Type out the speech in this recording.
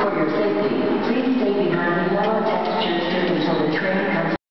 For your safety,